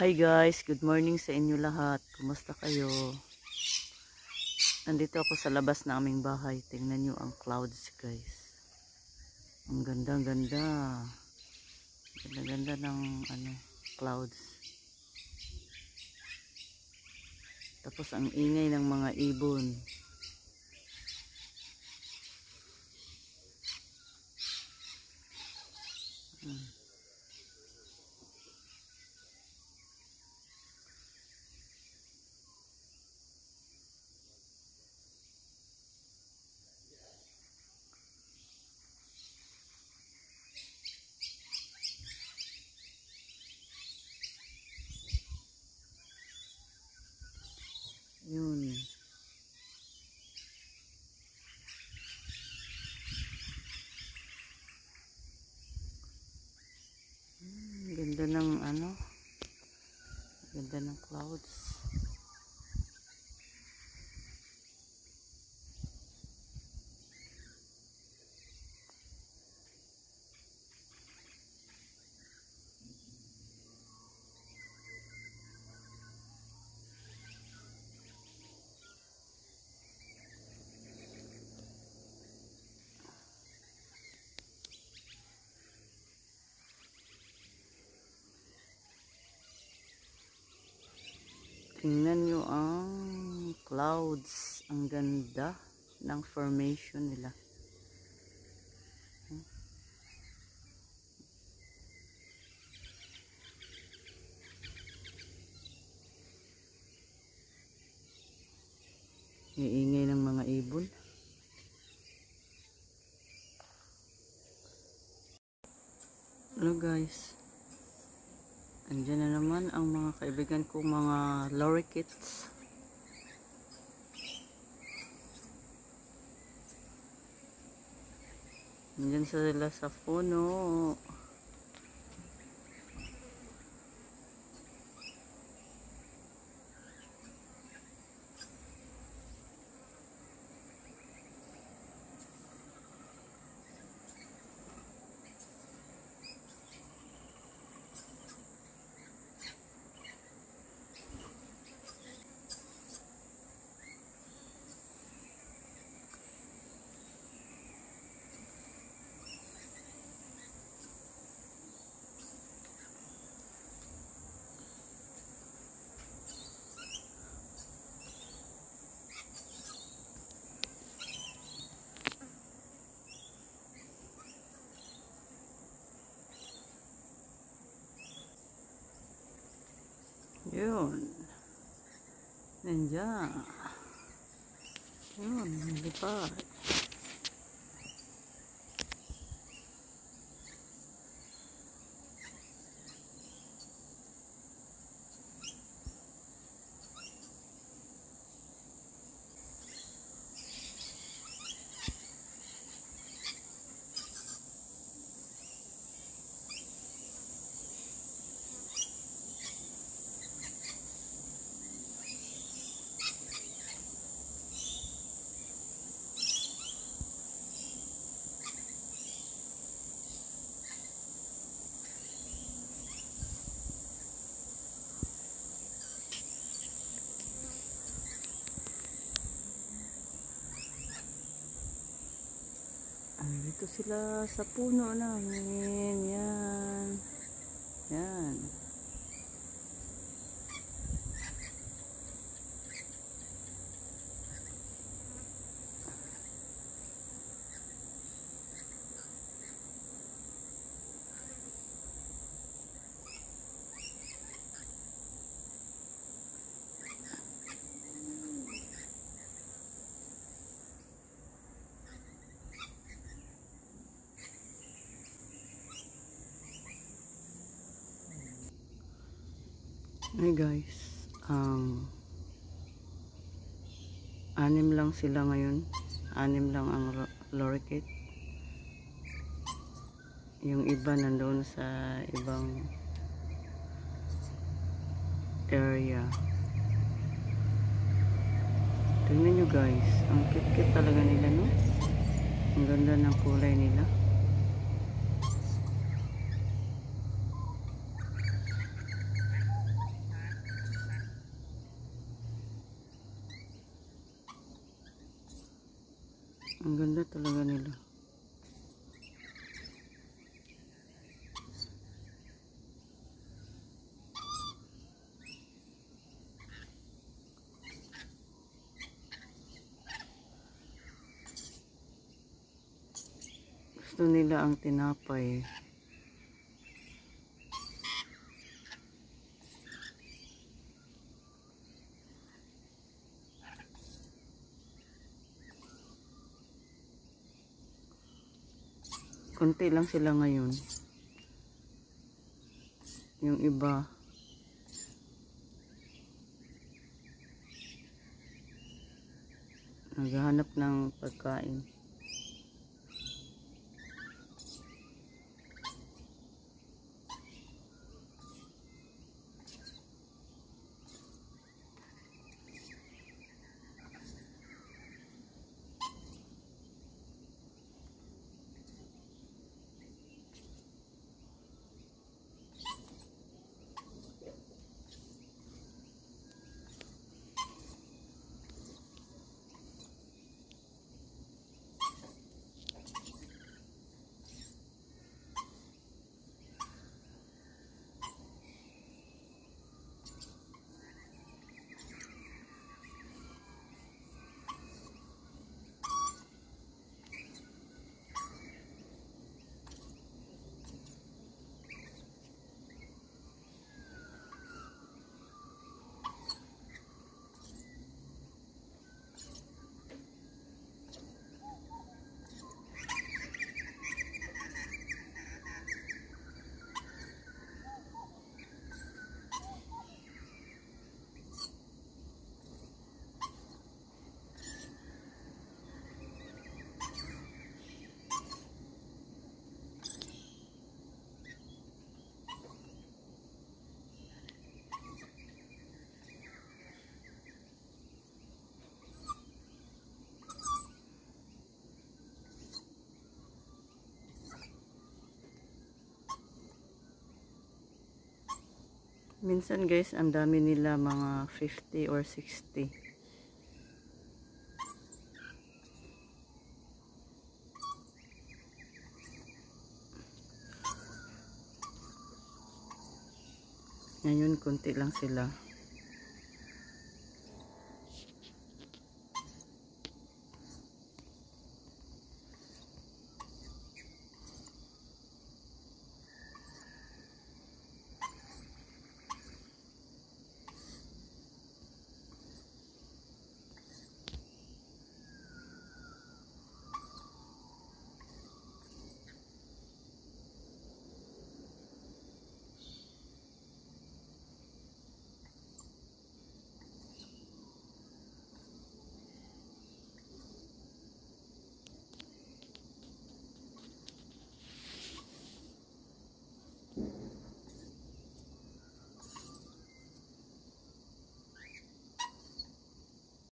Hi guys, good morning sa inyo lahat. Kumusta kayo? Nandito ako sa labas ng aming bahay. Tingnan nyo ang clouds guys. Ang ganda, ang ganda. Ganda, ganda ng ano, clouds. Tapos ang ingay ng mga ibon. Hmm. Yun. Hmm, ganda ng ano. Ganda ng clouds. Tingnan nyo ang clouds. Ang ganda ng formation nila. Iingay ng mga ibon. Hello guys. Andiyan na naman ang mga kaibigan kong mga lorikeets. Andiyan sila sa puno. Yun. Nandiyan. Yun, lipad. Dito sila sa puno namin. Yan. Hi guys. Um, anim lang sila ngayon. Anim lang ang lorikeet. Yung iba nandoon sa ibang area. Tingnan nyo guys. Ang cute-cute talaga nila no. Ang ganda ng kulay nila. Talaga nila. Gusto nila ang tinapay. Konti lang sila ngayon. Yung iba, naghahanap ng pagkain. Minsan guys, ang dami nila mga 50 or 60. Ngayon, konti lang sila.